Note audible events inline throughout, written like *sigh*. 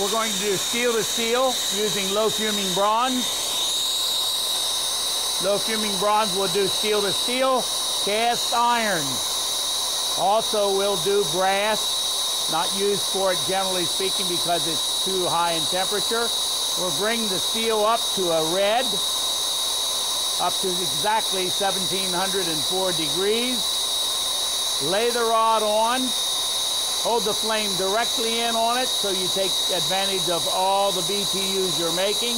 We're going to do steel to steel using low fuming bronze. Low fuming bronze will do steel to steel, cast iron. Also we'll do brass, not used for it generally speaking because it's too high in temperature. We'll bring the steel up to a red, up to exactly 1704 degrees. Lay the rod on, hold the flame directly in on it so you take advantage of all the BTUs you're making.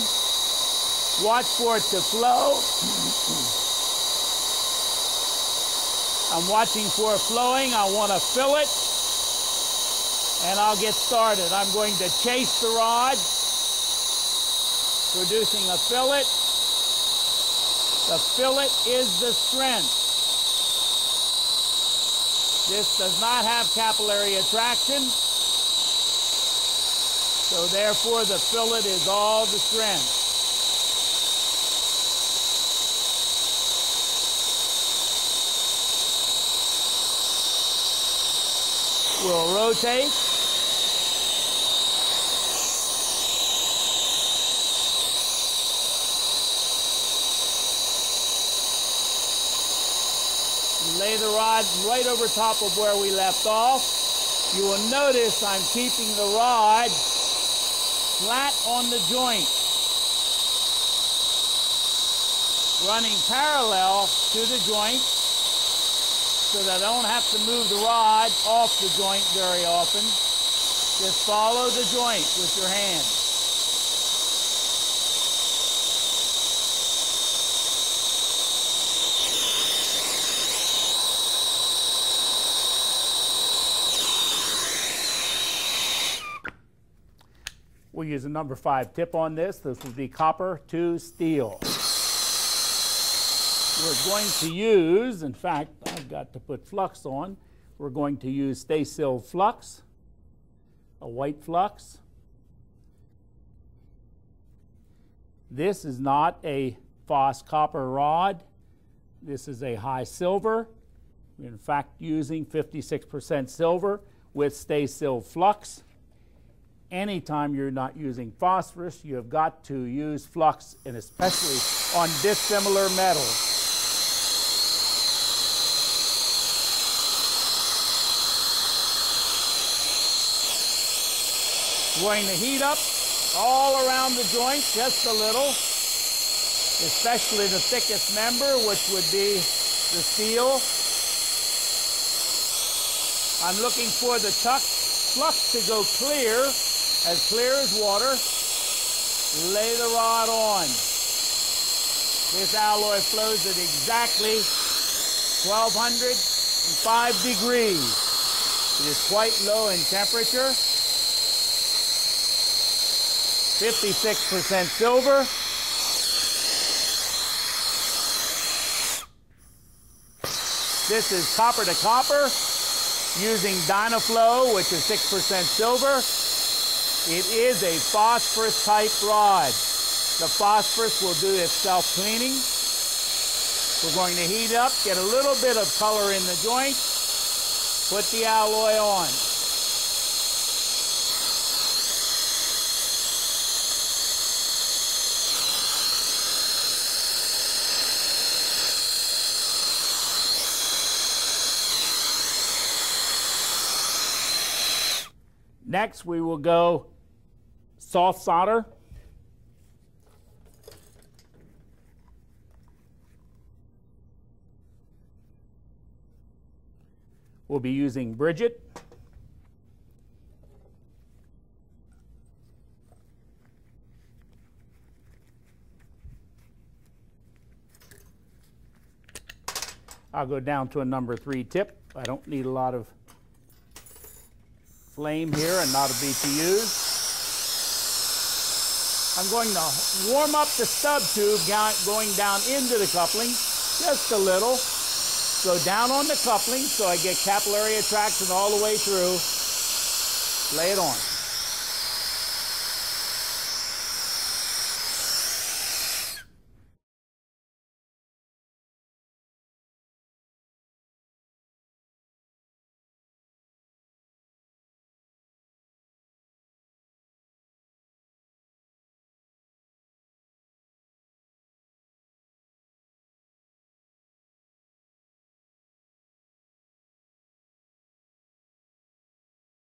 Watch for it to flow. *clears throat* I'm watching for it flowing. I want to fill it. And I'll get started. I'm going to chase the rod, producing a fillet. The fillet is the strength. This does not have capillary attraction. So therefore the fillet is all the strength. We'll rotate. Lay the rod right over top of where we left off. You will notice I'm keeping the rod flat on the joint, running parallel to the joint so that I don't have to move the rod off the joint very often. Just follow the joint with your hand. We'll use a number five tip on this. This will be copper to steel we're going to use, in fact, I've got to put flux on. We're going to use stay Stay-Silv flux, a white flux. This is not a phos copper rod. This is a high silver. We're in fact using 56% silver with stay Stay-Silv flux. Anytime you're not using phosphorus, you have got to use flux, and especially on dissimilar metals. Going to heat up all around the joint just a little, especially the thickest member, which would be the steel. I'm looking for the tuck flux to go clear, as clear as water. Lay the rod on. This alloy flows at exactly 1205 degrees. It is quite low in temperature. 56% silver. This is copper to copper using Dynaflow, which is 6% silver. It is a phosphorus type rod. The phosphorus will do its self-cleaning. We're going to heat up, get a little bit of color in the joint, put the alloy on. Next, we will go soft solder. We'll be using Bridgit. I'll go down to a number three tip. I don't need a lot of flame here and not a BTUs. I'm going to warm up the stub tube going down into the coupling just a little. Go down on the coupling so I get capillary attraction all the way through. Lay it on.